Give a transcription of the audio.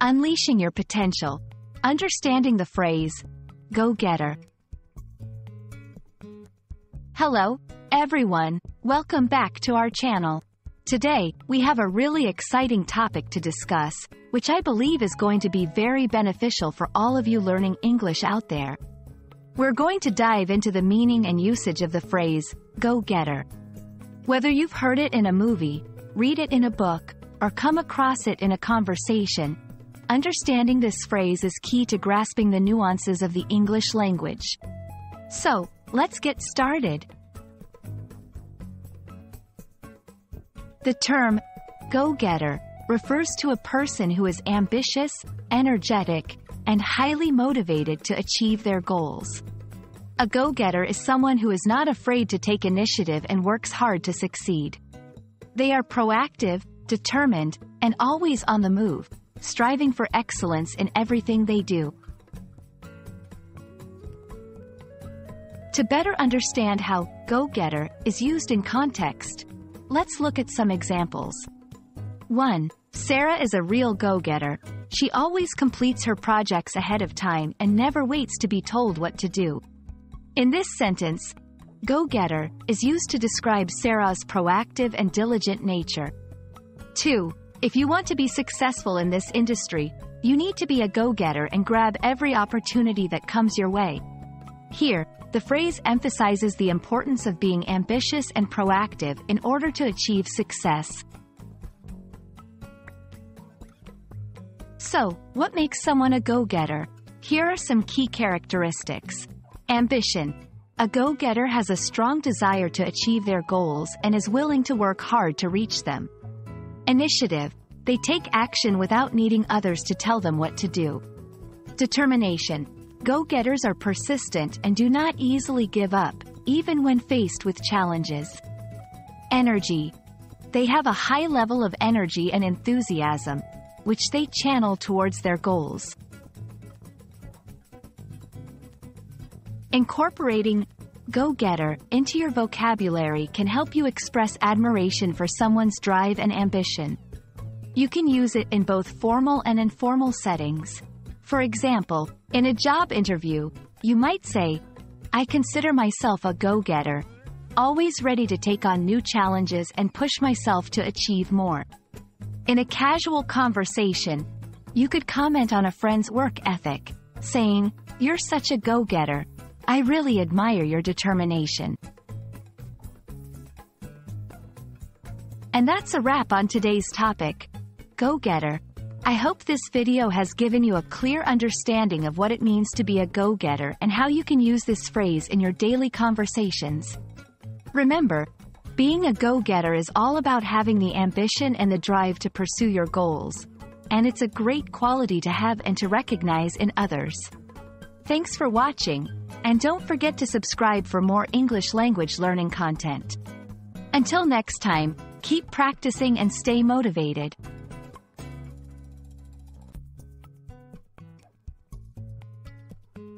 Unleashing your potential. Understanding the phrase, go-getter. Hello, everyone. Welcome back to our channel. Today, we have a really exciting topic to discuss, which I believe is going to be very beneficial for all of you learning English out there. We're going to dive into the meaning and usage of the phrase, go-getter. Whether you've heard it in a movie, read it in a book, or come across it in a conversation, understanding this phrase is key to grasping the nuances of the English language. So, let's get started. The term go-getter refers to a person who is ambitious, energetic, and highly motivated to achieve their goals. A go-getter is someone who is not afraid to take initiative and works hard to succeed. They are proactive, determined, and always on the move, striving for excellence in everything they do. To better understand how go-getter is used in context, let's look at some examples. 1. Sarah is a real go-getter. She always completes her projects ahead of time and never waits to be told what to do. In this sentence, go-getter is used to describe Sarah's proactive and diligent nature. 2. If you want to be successful in this industry, you need to be a go-getter and grab every opportunity that comes your way. Here, the phrase emphasizes the importance of being ambitious and proactive in order to achieve success. So, what makes someone a go-getter? Here are some key characteristics. Ambition. A go-getter has a strong desire to achieve their goals and is willing to work hard to reach them. Initiative. They take action without needing others to tell them what to do. Determination. Go-getters are persistent and do not easily give up, even when faced with challenges. Energy. They have a high level of energy and enthusiasm, which they channel towards their goals. Incorporating go-getter into your vocabulary can help you express admiration for someone's drive and ambition. You can use it in both formal and informal settings. For example, in a job interview, you might say, I consider myself a go-getter, always ready to take on new challenges and push myself to achieve more. In a casual conversation, you could comment on a friend's work ethic, saying, You're such a go-getter, I really admire your determination. And that's a wrap on today's topic. Go-getter. I hope this video has given you a clear understanding of what it means to be a go-getter and how you can use this phrase in your daily conversations. Remember, being a go-getter is all about having the ambition and the drive to pursue your goals. And it's a great quality to have and to recognize in others. Thanks for watching, and don't forget to subscribe for more English language learning content. Until next time, keep practicing and stay motivated.